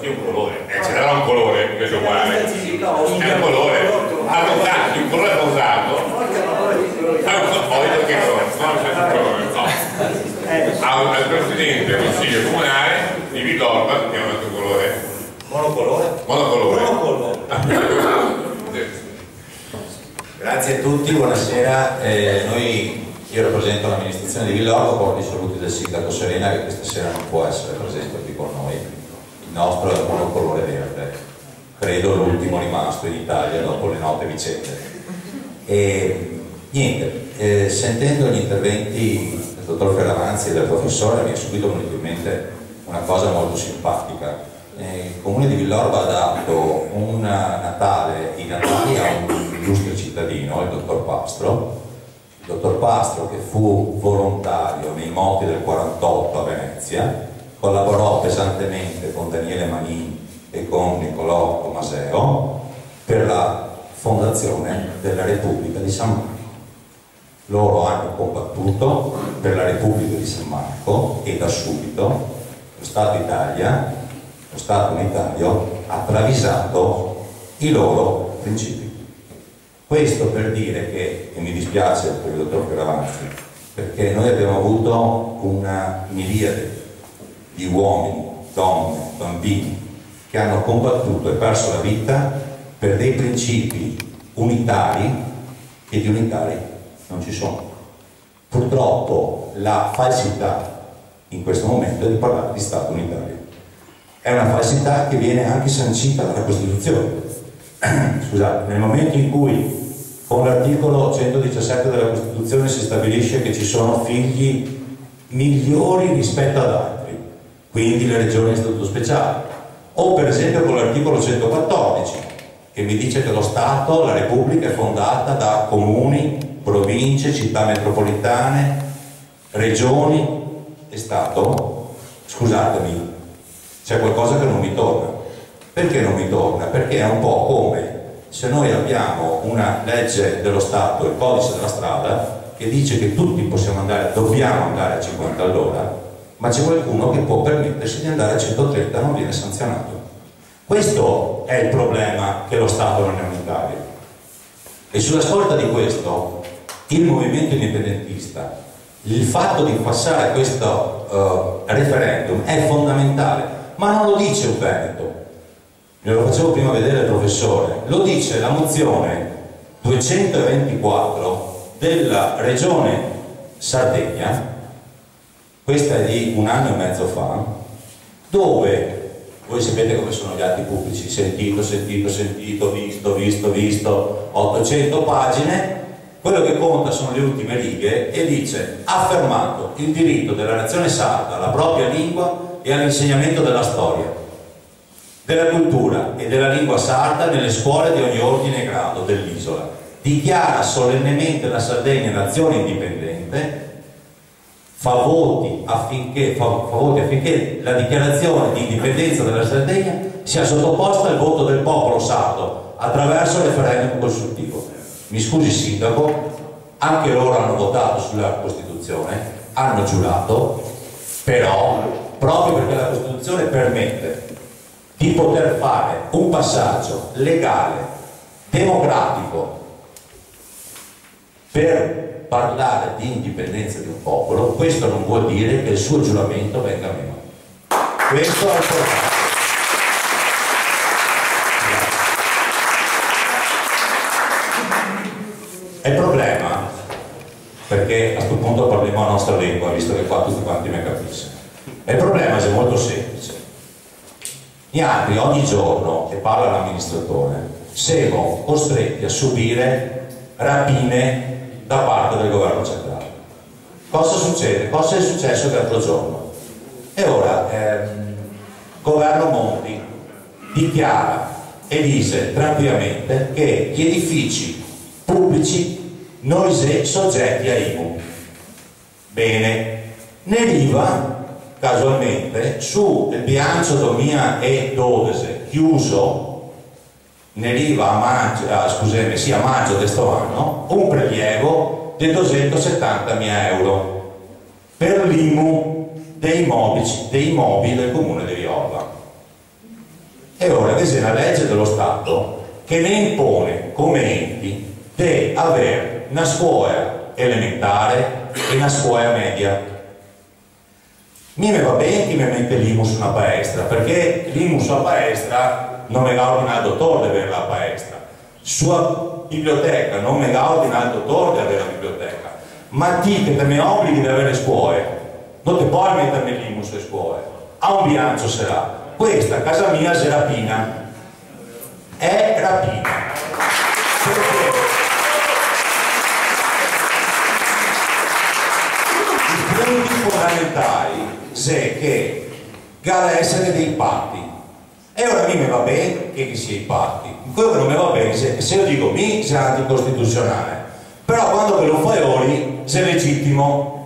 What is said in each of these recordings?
di un colore, e ce n'era un colore invece uguale, è un colore, ha rosato, di un colore rosato, ha un colore, poi perché no, no, c'è un colore, no. Eh. al, al presidente del consiglio comunale di Villorba che è un altro colore. Monocolore? monocolore, monocolore. grazie a tutti, buonasera. Eh, noi, io rappresento l'amministrazione di Villorba con i saluti del sindaco Serena che questa sera non può essere presente qui con noi. Il nostro è un monocolore verde. Credo l'ultimo rimasto in Italia dopo le note vicende. E niente, eh, sentendo gli interventi professore mi è subito venuto in mente una cosa molto simpatica. Eh, il comune di Villorba ha dato un Natale, i Natali a un illustre cittadino, il dottor Pastro, il dottor Pastro che fu volontario nei moti del 48 a Venezia, collaborò pesantemente con Daniele Manin e con Niccolò Tomaseo per la fondazione della Repubblica di San Marco loro hanno combattuto per la Repubblica di San Marco e da subito lo Stato Italia, lo Stato unitario, ha travisato i loro principi. Questo per dire che, e mi dispiace per il dottor Fioravanzi, perché noi abbiamo avuto una miriade di uomini, donne, bambini che hanno combattuto e perso la vita per dei principi unitari e di unitari non ci sono. Purtroppo la falsità in questo momento è di parlare di Stato unitario. È una falsità che viene anche sancita dalla Costituzione. Scusate, nel momento in cui con l'articolo 117 della Costituzione si stabilisce che ci sono figli migliori rispetto ad altri, quindi le regioni a statuto speciale, o per esempio con l'articolo 114 che mi dice che lo Stato, la Repubblica è fondata da comuni province, città metropolitane, regioni e Stato, scusatemi, c'è qualcosa che non mi torna. Perché non mi torna? Perché è un po' come se noi abbiamo una legge dello Stato, il codice della strada, che dice che tutti possiamo andare, dobbiamo andare a 50 all'ora, ma c'è qualcuno che può permettersi di andare a 130 e non viene sanzionato. Questo è il problema che lo Stato non è unitario. E sulla scorta di questo il movimento indipendentista, il fatto di passare questo uh, referendum è fondamentale, ma non lo dice un Veneto, me lo facevo prima vedere il professore, lo dice la mozione 224 della regione Sardegna, questa è di un anno e mezzo fa, dove voi sapete come sono gli atti pubblici, sentito, sentito, sentito, visto, visto, visto, 800 pagine, quello che conta sono le ultime righe e dice affermato il diritto della nazione sarda alla propria lingua e all'insegnamento della storia, della cultura e della lingua sarda nelle scuole di ogni ordine e grado dell'isola. Dichiara solennemente la Sardegna nazione indipendente fa voti, affinché, fa, fa voti affinché la dichiarazione di indipendenza della Sardegna sia sottoposta al voto del popolo sardo attraverso il referendum consultivo mi scusi sindaco, anche loro hanno votato sulla Costituzione, hanno giurato, però proprio perché la Costituzione permette di poter fare un passaggio legale, democratico, per parlare di indipendenza di un popolo, questo non vuol dire che il suo giuramento venga meno. Questo è il problema. È il problema, perché a questo punto nostra lingua, visto che qua tutti quanti mi capiscono. Il problema è molto semplice. Gli altri ogni giorno, e parla l'amministratore, siamo costretti a subire rapine da parte del governo centrale. Cosa succede? Cosa è successo l'altro giorno? E ora, ehm, governo Monti dichiara e dice tranquillamente che gli edifici pubblici noi soggetti a IMU. Bene, Neriva casualmente sul bilancio 2012 chiuso Neriva a maggio, ah, scusami, sì, a maggio di questo anno un prelievo di 270.000 euro per l'IMU dei mobili, dei mobili del comune di Viola e ora c'è una legge dello Stato che ne impone come enti di avere una scuola elementare e una scuola media. Mi va bene che mi mette l'IMU su una palestra perché l'IMU sulla palestra non mi ordina il dottore di avere la palestra. Sua biblioteca non mi ordina il dottore di avere la biblioteca. Ma ti che te mi obblighi di avere le scuole. Non ti puoi mettermi l'IMU sulle scuole. Ha un bilancio sarà questa casa mia è rapina. È rapina perché i punti fondamentali è che gara essere dei patti. E ora me va bene che ci sia i patti. Quello che non mi va bene se, io dico mi sei anticostituzionale. Però quando lo fai ori sei legittimo.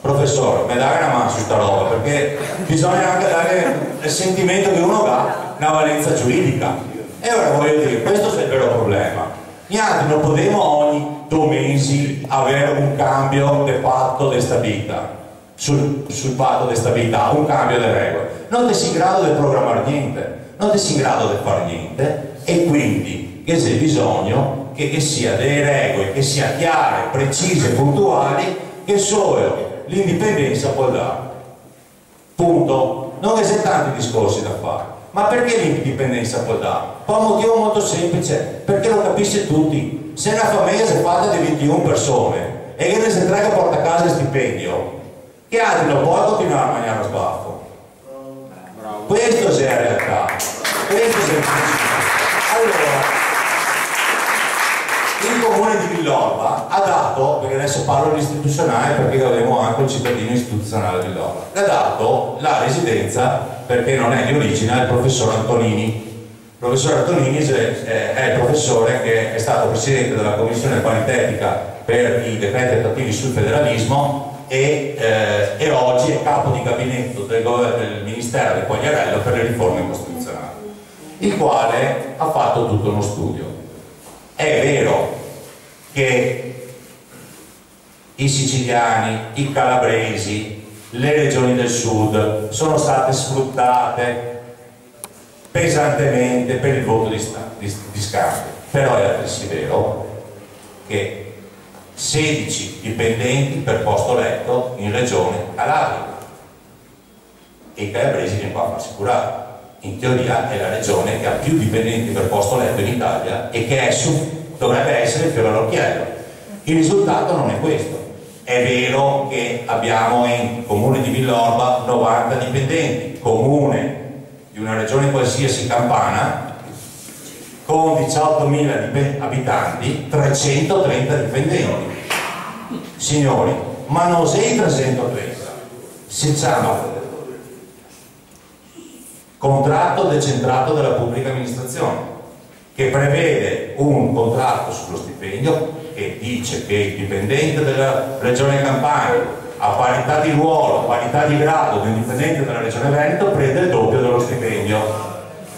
Professore mi dai una mano su sta roba perché bisogna anche dare il sentimento che uno ha una valenza giuridica. E ora voglio dire questo è il vero problema. Niente non potremo ogni due mesi avere un cambio del patto di stabilità sul, sul patto di stabilità, un cambio di regole. Non sei in grado di programmare niente, non sei in grado di fare niente e quindi che c'è bisogno che, che sia delle regole, che sia chiare, precise, puntuali, che solo l'indipendenza può dare. Punto. Non c'è tanti discorsi da fare. Ma perché l'indipendenza può dare? Per un motivo molto semplice, perché lo capisce tutti. Se una famiglia si è fatta di 21 persone e che ne si entrega porta a casa il stipendio, che altri non può continuare a mangiare lo sbaffo questo è la realtà. Questo è il allora il comune di Villorba ha dato, perché adesso parlo dell'istituzionale perché abbiamo anche il cittadino istituzionale di Villorba, ha dato la residenza, perché non è di origine, al professor Antonini. Il professor Antonini è il professore che è stato presidente della commissione paritetica per i decreti attuativi sul federalismo e, eh, e, oggi è capo di gabinetto del, del Ministero del Quagliarello per le riforme costituzionali, il quale ha fatto tutto uno studio. È vero che i siciliani, i calabresi, le regioni del sud sono state sfruttate pesantemente per il voto di, di, di scambio, però è altresì vero che 16 dipendenti per posto letto in regione Calabria. E i calabresi viene qua a farsi curare in teoria è la regione che ha più dipendenti per posto letto in Italia e che su, dovrebbe essere fiore all'occhiello. Il risultato non è questo. È vero che abbiamo in comune di Villorba 90 dipendenti comune di una regione qualsiasi campana con 18.000 abitanti 330 dipendenti. Signori ma non sei 330 si chiama contratto decentrato della pubblica amministrazione che prevede un contratto sullo stipendio che dice che il dipendente della regione Campania a parità di ruolo, a parità di grado di un dipendente della regione Veneto prende il doppio dello stipendio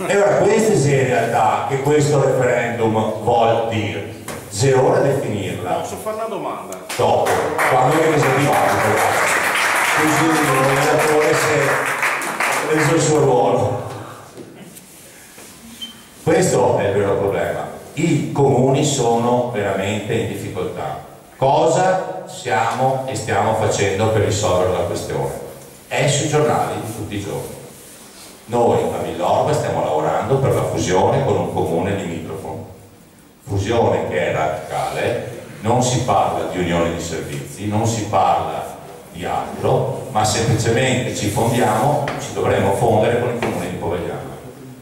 e ora questa è in realtà che questo referendum vuol dire. Se ora definirla. Posso fare una domanda? Dopo, quando viene arrivato così il relatore si è preso il suo ruolo. Questo è il vero problema. I comuni sono veramente in difficoltà. Cosa siamo e stiamo facendo per risolvere la questione? È sui giornali tutti i giorni noi a Villorba stiamo lavorando per la fusione con un comune limitrofo, fusione che è radicale, non si parla di unione di servizi, non si parla di altro, ma semplicemente ci fondiamo, ci dovremo fondere con il comune di Povegliano,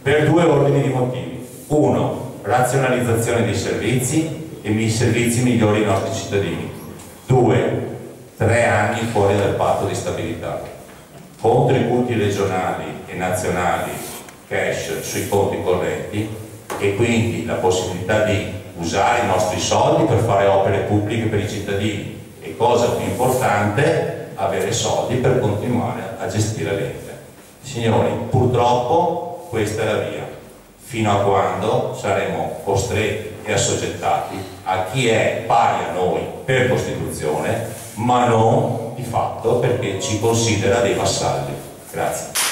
per due ordini di motivi. Uno, razionalizzazione dei servizi e servizi migliori ai nostri cittadini. Due, tre anni fuori dal patto di stabilità. Contributi regionali e nazionali cash sui conti correnti e quindi la possibilità di usare i nostri soldi per fare opere pubbliche per i cittadini. E cosa più importante avere soldi per continuare a gestire l'ente. Signori, purtroppo questa è la via, fino a quando saremo costretti e assoggettati a chi è pari a noi per Costituzione, ma non di fatto perché ci considera dei vassalli. Grazie.